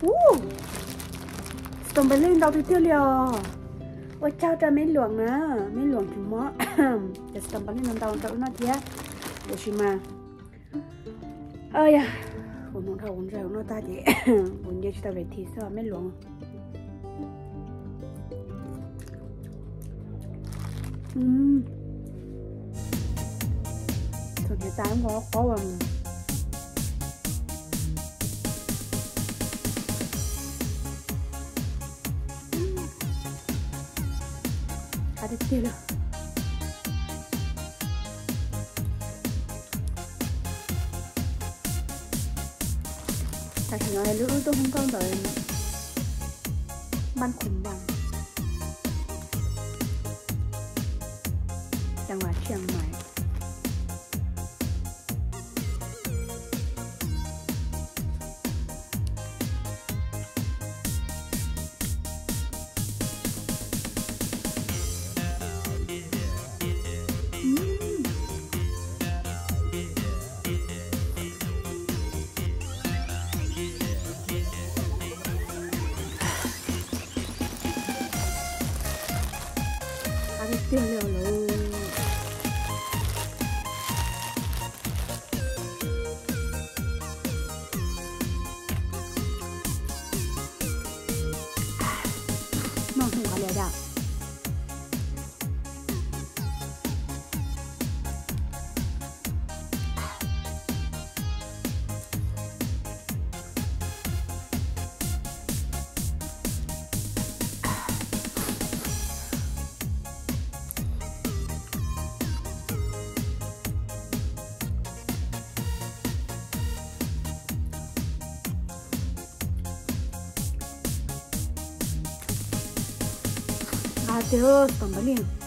Woo! Bên lên đâu thì tiêu liò. Ôi chào cho mấy luồng nè, mấy luồng chúng mó. Để stone bên lên nằm đâu đâu nó kia. Để xí mà. Ơi à, buồn một đầu buồn rồi nó ta chị. Buồn giờ chúng về thì sao mấy luồng. Ừm. Thôi thì tám có có kia nào thật là nói lữ tôi không con đời ban khủng bằng? Đang ở chiang mai ăn tiêu liều luôn ngon không có liều đâu Mateo Tambalín.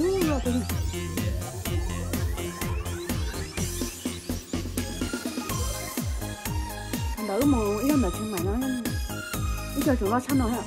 Ừ, đỡ mù ý là mệt mày nói Ý cho chúng nó chăm nói hả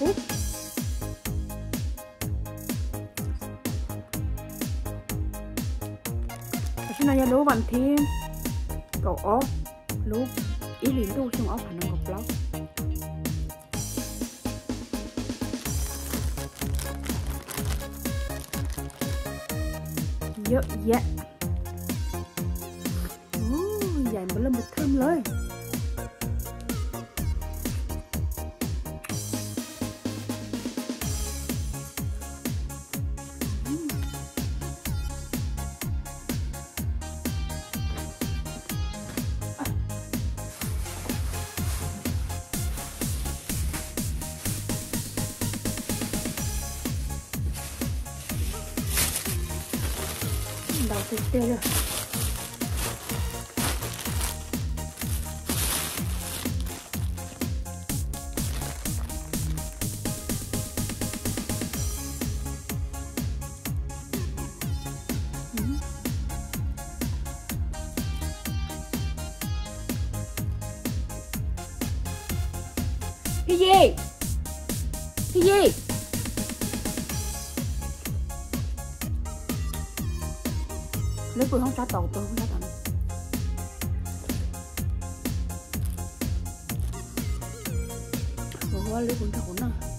Úp Ở này lúa bằng thiên cậu ốp luôn ý liền đu trong ốp thành ngọc lót dơ dạ Ồ, dài một lần một thơm เลย đầu thịt tươi rồi Ừ. cái gì cái lấy không trả tàu tôi không trả tàu Ủa, lấy vừa trả nè.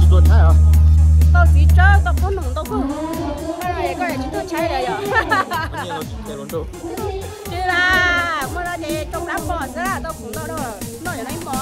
Chỉ tuần thay à tao chỉ cho tao có nồng tao không cái này cái này chỉ tôi cháy rồi chứ là mua ra thì trong đám bò ra tao cũng đâu đâu nó ở đây bò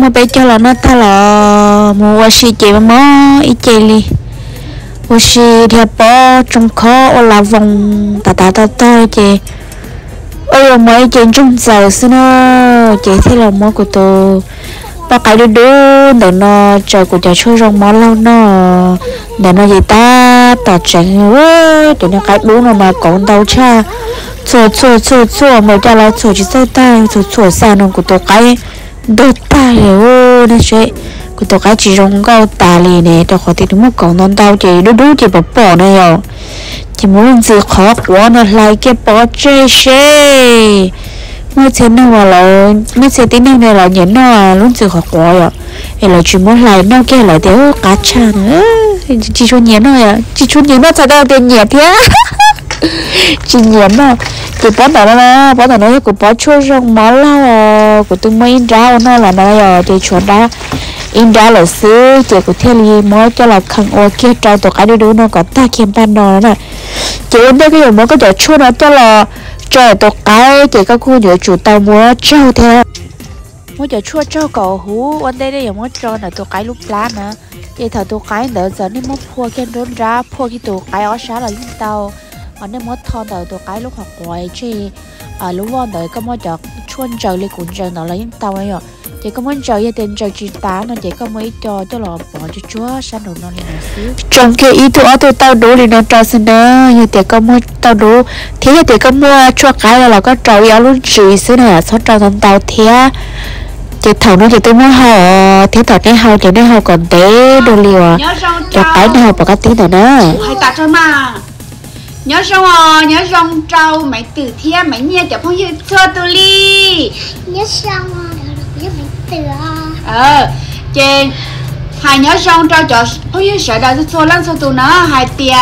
mo bé cho là nó ta là mua wa shi chị mà ít chị li wa shi thì bỏ trong khó ở là vòng ta ta ta ta chị. Ôi là mấy chị trong giờ xin nó. Chị thấy là mua của tôi bà cái đứa đứa, để nó chờ của trời chơi rong món lâu nó. Để nó gì ta ta chẳng quá. Để nó cái bố nó mà còn đau cha. Chua chua chua chua mà cho nó chua chỉ sao ta chua chua sao nó của tôi cái đốt ta hiểu nè sẽ cô tôi cái chỉ rong câu ta lì nè tôi khỏi thì đúng còn non tao chị đứa đứa chị bỏ bỏ nè, rồi chỉ muốn gì khó quá nó lại cái bỏ chơi chơi mới thế nào mà là mới thế tí này là nhẫn nó luôn gì khó quá rồi là chỉ muốn lại nó kia lại đéo cá chăn, chỉ cho nhẫn thôi à chỉ cho nhẫn nó thật đâu tiền nhẹ thế? chỉ nhẫn mà cứ bó tao nó bó tao nó cứ bó chua rong máu lao của tôi mới in ra nó là nó giờ thì chuẩn ra. In ra là xứ chỉ của thiên lý mới cho là khăn ô kia trao tổ cái đứa nó có ta kiếm ban đó nè. Chỉ ôn đây cái gì mới có chỗ chua nó cho là cho tổ cái chỉ các khu nhớ chủ tao mua trao theo. Mua giờ chua trao cầu hú, ôn đây đây giờ mới cho là tổ cái lúc lá nè. Thì thằng tổ cái đỡ giờ nên mua phua cái đốn ra, phua cái tổ cái ở sáng là chúng tao những tàu ở nên mất thon đời tụi cái lúc học quay chứ à lúc vào đời có mỗi giờ chuôn trời lên cuốn trời nó lấy tao ấy rồi chỉ có muốn trời tiền trời chỉ tá nó chỉ có mấy cho cho là bỏ cho chúa sáng đồ nó lên một xíu. Trong cái ý tụi tôi tao đủ thì nó cho xin đó như tiền có mua tao đủ thế thì tiền có mua chúa cái là là có trời yếu luôn chỉ xíu này số trời thằng tao thế. Chị thầu nó chỉ tôi mua hầu thế thật cái hầu chỉ cái hầu còn té đồ liều cho cái nó hầu bỏ cái tí nữa hay cho mà nhớ xong à nhớ xong trâu mày từ thiên mày nghe cho phong như thưa tu ly nhớ xong à nhớ mày từ ờ chị hai nhớ xong trâu cho phong như sợ đâu thua lắm sao tụ nó hai tia